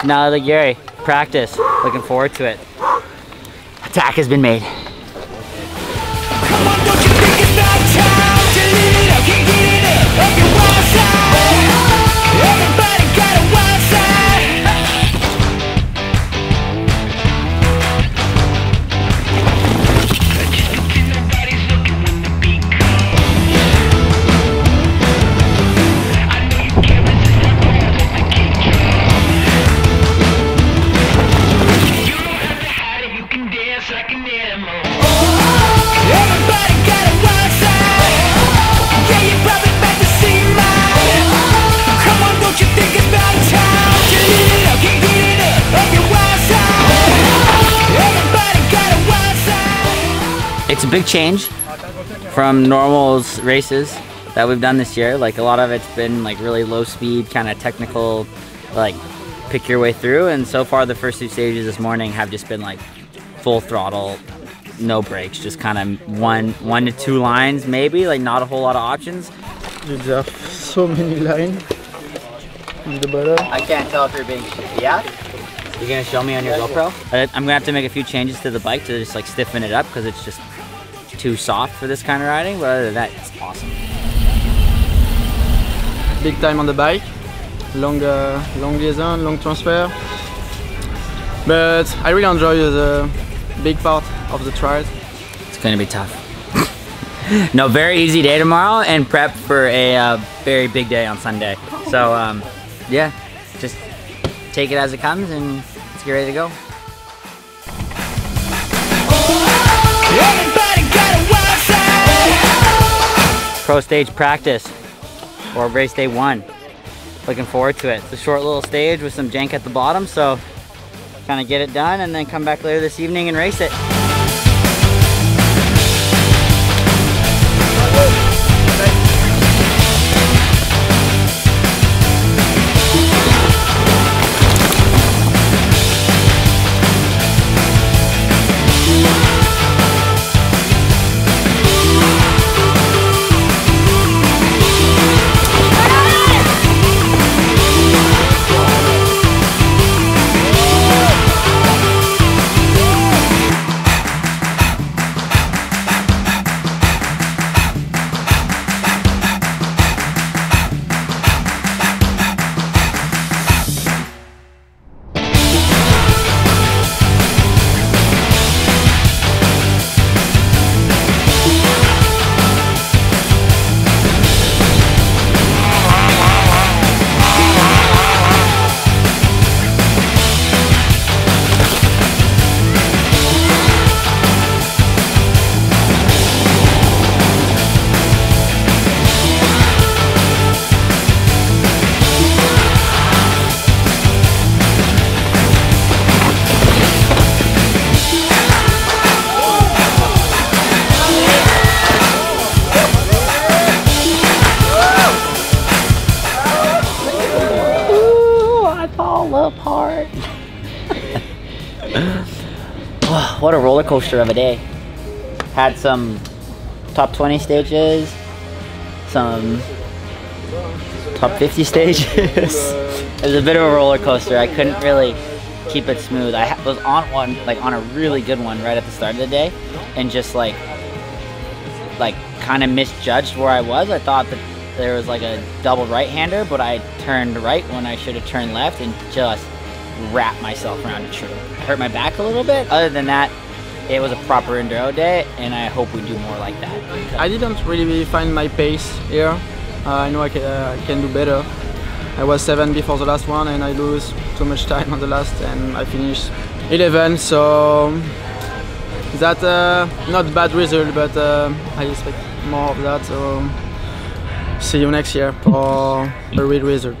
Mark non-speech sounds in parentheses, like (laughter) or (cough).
Finale Ligure, practice. Looking forward to it. Attack has been made. A big change from normals races that we've done this year. Like a lot of it's been like really low speed, kind of technical, like pick your way through. And so far the first two stages this morning have just been like full throttle, no brakes, just kind of one one to two lines maybe, like not a whole lot of options. There are so many lines the bottom. I can't tell if you're being, yeah? You're gonna show me on your GoPro? I'm gonna have to make a few changes to the bike to just like stiffen it up because it's just too soft for this kind of riding, but other than that, it's awesome. Big time on the bike, long, uh, long liaison, long transfer. But I really enjoy the big part of the trial. It's gonna be tough. (laughs) no, very easy day tomorrow and prep for a uh, very big day on Sunday. So um, yeah, just take it as it comes and let's get ready to go. Pro stage practice or race day one. Looking forward to it. It's a short little stage with some jank at the bottom, so kind of get it done and then come back later this evening and race it. Apart. (laughs) what a roller coaster of a day. Had some top 20 stages, some top 50 stages. (laughs) it was a bit of a roller coaster. I couldn't really keep it smooth. I was on one, like on a really good one right at the start of the day and just like, like kind of misjudged where I was. I thought that there was like a double right-hander, but I turned right when I should have turned left and just wrapped myself around a tree. Hurt my back a little bit. Other than that, it was a proper enduro day, and I hope we do more like that. I didn't really find my pace here. Uh, I know I can, uh, can do better. I was 7 before the last one and I lose too much time on the last and I finished 11 so that uh, not bad result but uh, I expect more of that so see you next year for a real result.